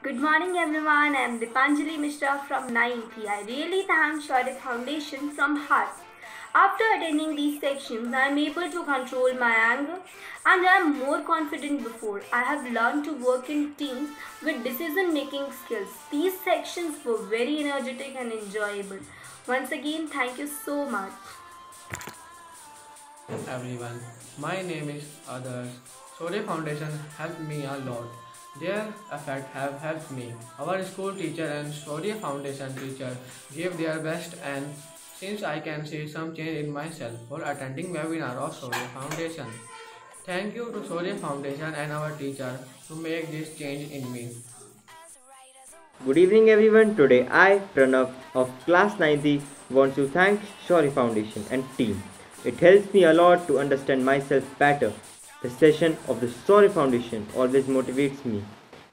Good morning everyone, I am Dipanjali Mishra from 9th. I really thank Shaurya Foundation from heart. After attending these sections, I am able to control my anger and I am more confident before. I have learned to work in teams with decision making skills. These sections were very energetic and enjoyable. Once again, thank you so much. everyone. My name is Others. Shaurya Foundation helped me a lot. Their effort have helped me. Our school teacher and Shaurya Foundation teacher gave their best and since I can see some change in myself for attending webinar of Shaurya Foundation. Thank you to Shaurya Foundation and our teacher to make this change in me. Good evening everyone. Today I, Pranav of class 9th want to thank Shaurya Foundation and team. It helps me a lot to understand myself better. The session of the Shaurya Foundation always motivates me.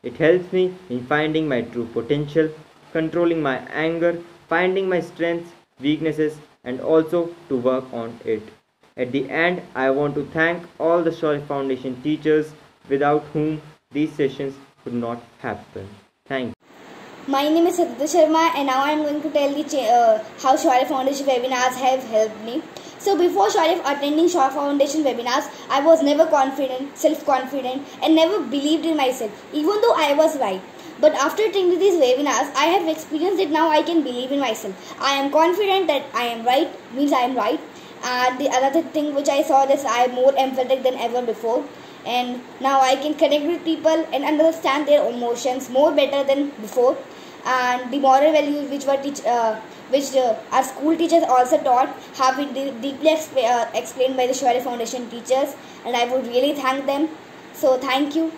It helps me in finding my true potential, controlling my anger, finding my strengths, weaknesses and also to work on it. At the end, I want to thank all the Shaurya Foundation teachers without whom these sessions could not happen. Thank you. My name is Aditya Sharma and now I am going to tell the uh, how Shaurya Foundation webinars have helped me. So before Shaurya attending Shaurya Foundation webinars, I was never confident, self-confident and never believed in myself even though I was right. But after attending these webinars, I have experienced that now I can believe in myself. I am confident that I am right, means I am right. And the other thing which I saw is I am more empathetic than ever before. And now I can connect with people and understand their emotions more better than before and the moral values which were teach, uh, which uh, our school teachers also taught have been de- deeply exp- uh, explained by the Shaurya Foundation teachers and I would really thank them. So thank you.